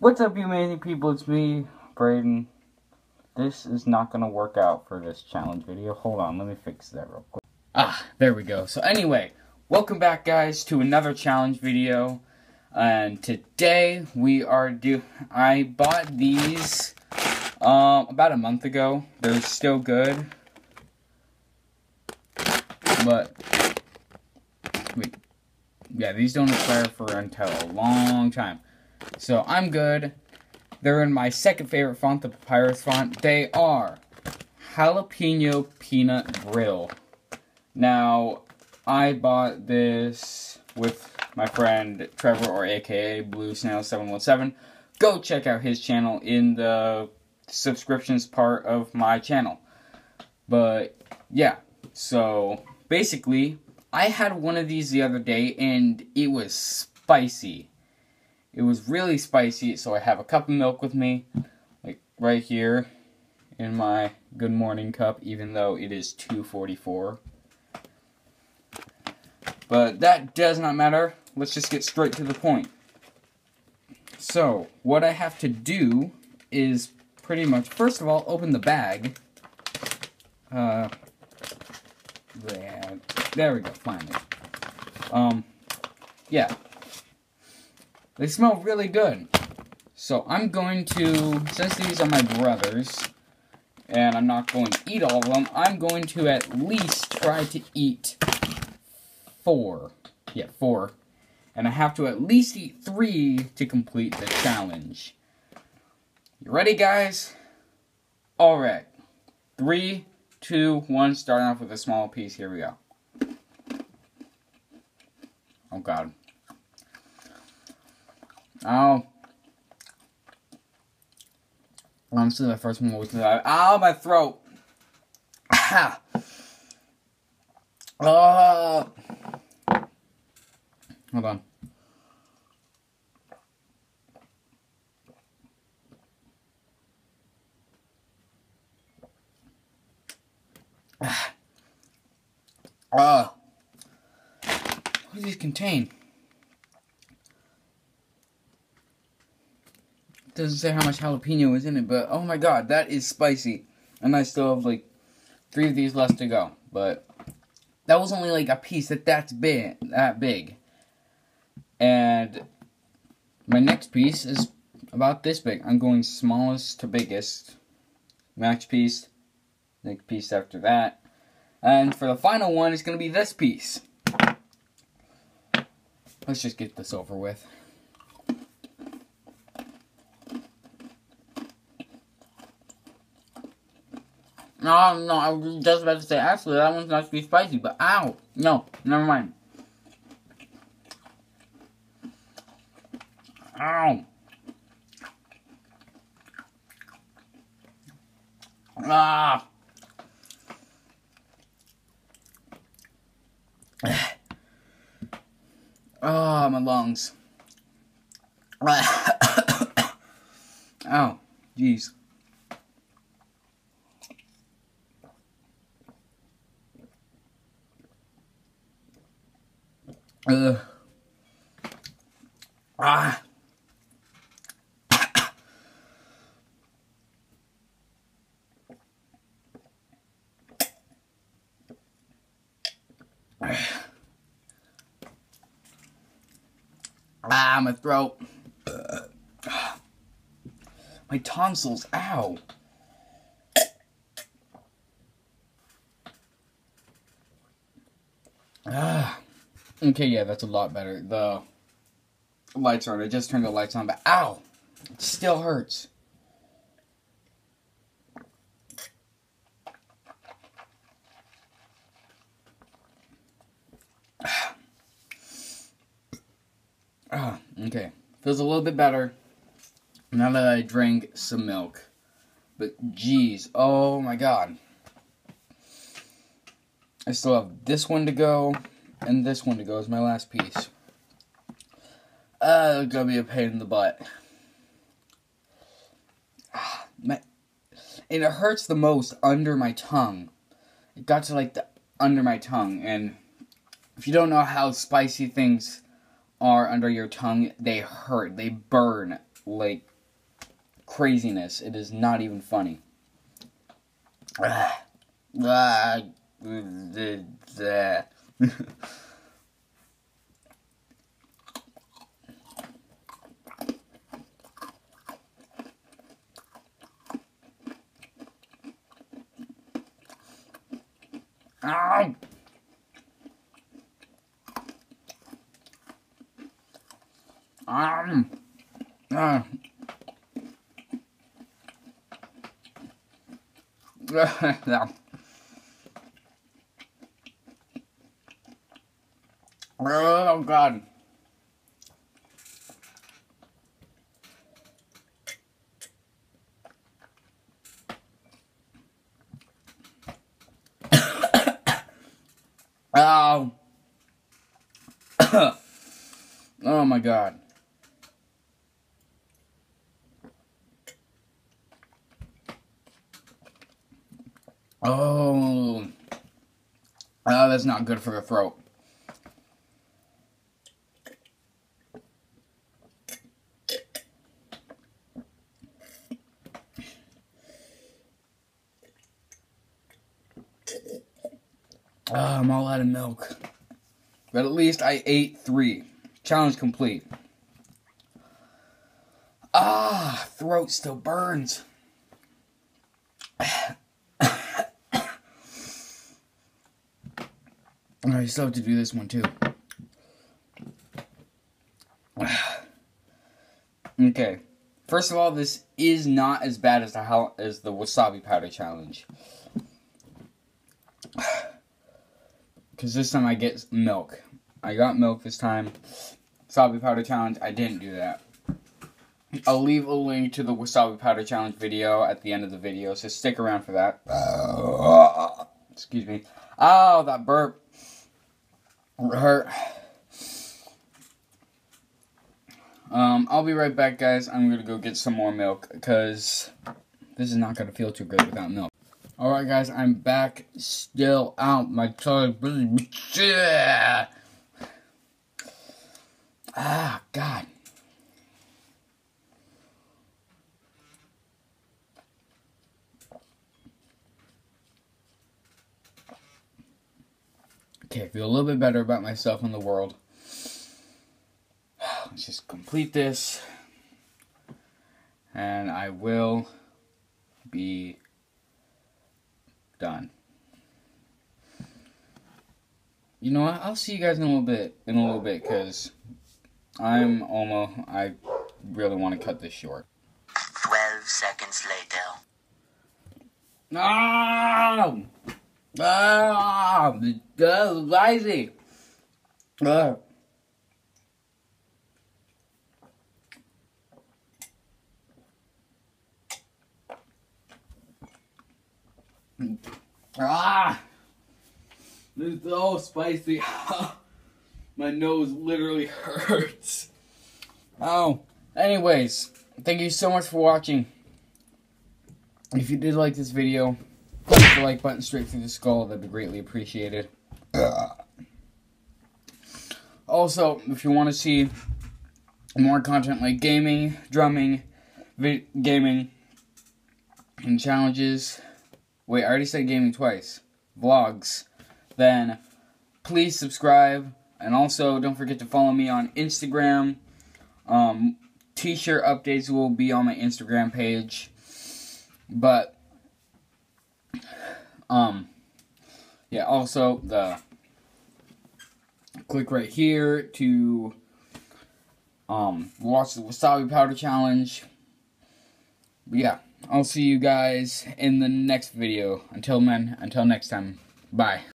What's up, you amazing people? It's me, Braden. This is not gonna work out for this challenge video. Hold on, let me fix that real quick. Ah, there we go. So anyway, welcome back, guys, to another challenge video. And today we are do. I bought these um about a month ago. They're still good, but wait, yeah, these don't expire for until a long time. So I'm good. They're in my second favorite font, the Papyrus font. They are Jalapeno Peanut Brittle. Now, I bought this with my friend Trevor, or aka Blue Snail 717. Go check out his channel in the subscriptions part of my channel. But yeah, so basically, I had one of these the other day and it was spicy. It was really spicy, so I have a cup of milk with me, like right here in my good morning cup, even though it is 244. But that does not matter. Let's just get straight to the point. So, what I have to do is pretty much, first of all, open the bag. Uh, there, there we go, finally. Um, yeah. They smell really good. So I'm going to, since these are my brothers, and I'm not going to eat all of them, I'm going to at least try to eat four. Yeah, four. And I have to at least eat three to complete the challenge. You ready, guys? Alright. Three, two, one, starting off with a small piece. Here we go. Oh, God. Oh. Honestly, the first one was. Ow, my throat. Ah. Oh. Hold on. Ah. Uh, what do these contain? Doesn't say how much jalapeno is in it, but oh my god, that is spicy. And I still have like three of these left to go. But that was only like a piece that that's big, that big. And my next piece is about this big. I'm going smallest to biggest. Next piece, next piece after that. And for the final one, it's going to be this piece. Let's just get this over with. No, no, I was just about to say, actually, that one's not to be spicy, but ow! No, never mind. Ow! Ah! oh, my lungs. oh, jeez. Uh, ah. Ah, my throat. My tonsils, ow. Ah. Okay, yeah, that's a lot better. The lights are on. I just turned the lights on, but ow! It still hurts. Ah, okay. Feels a little bit better now that I drank some milk. But geez, oh my god. I still have this one to go and this one to go is my last piece. Uh, it's gonna be a pain in the butt. My, and it hurts the most under my tongue. It got to like the under my tongue, and if you don't know how spicy things are under your tongue, they hurt. They burn like craziness. It is not even funny. Ah. Ow! Um. Uh. yeah. Oh God. oh. oh my God. Oh. Oh, that's not good for the throat. Oh, I'm all out of milk. But at least I ate three. Challenge complete. Ah, throat still burns. I still have to do this one too. okay. First of all, this is not as bad as the as the wasabi powder challenge. Cause this time I get milk. I got milk this time. Wasabi powder challenge, I didn't do that. I'll leave a link to the wasabi powder challenge video at the end of the video, so stick around for that. excuse me. Oh, that burp hurt. Um, I'll be right back, guys. I'm gonna go get some more milk because this is not gonna feel too good without milk. All right, guys, I'm back. Still out my tongue. Ah, God. Okay, I feel a little bit better about myself and the world. Let's just complete this. And I will be done. You know what? I'll see you guys in a little bit. In a little bit, because I'm almost. I really want to cut this short. Twelve seconds later. No! Ah, the lazy. Ah. This is so spicy. My nose literally hurts. Oh, anyways, thank you so much for watching. If you did like this video, click the like button straight through the skull. That'd be greatly appreciated. Also, if you want to see more content like gaming, drumming, gaming, and challenges. Wait, I already said gaming twice. Vlogs. Then please subscribe. And also, don't forget to follow me on Instagram. Um, T-shirt updates will be on my Instagram page. But um, yeah, also the click right here to um watch the wasabi powder challenge. But yeah, I'll see you guys in the next video. Until then, until next time, bye.